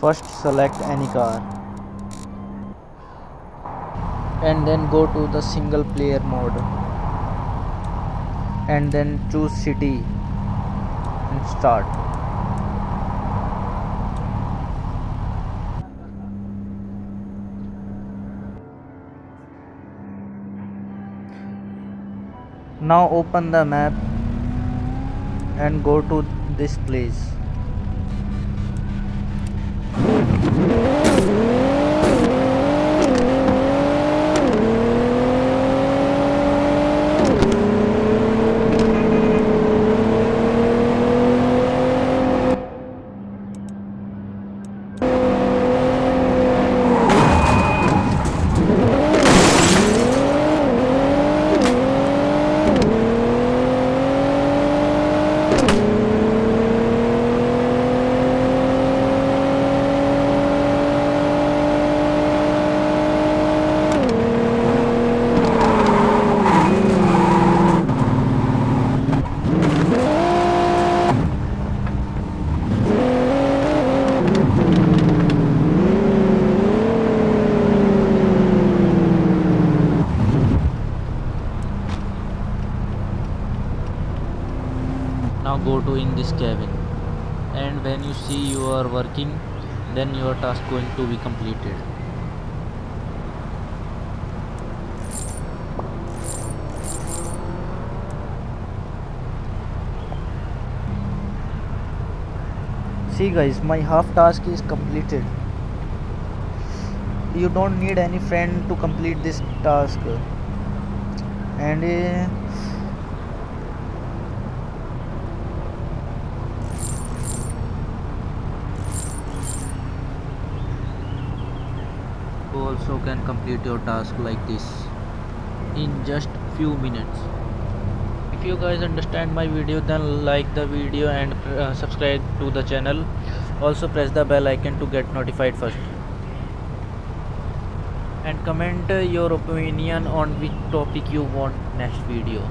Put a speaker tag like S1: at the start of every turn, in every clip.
S1: first select any car. And then go to the single player mode. And then choose city. And start. Now open the map and go to this place now go to in this cabin. And when you see you are working then your task going to be completed. See guys my half task is completed. You don't need any friend to complete this task. And uh, you also can complete your task like this in just few minutes. If you guys understand my video then like the video and uh, subscribe to the channel. Also press the bell icon to get notified first. And comment your opinion on which topic you want next video.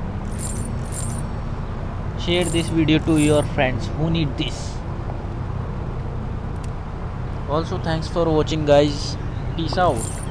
S1: Share this video to your friends who need this. Also thanks for watching guys peace out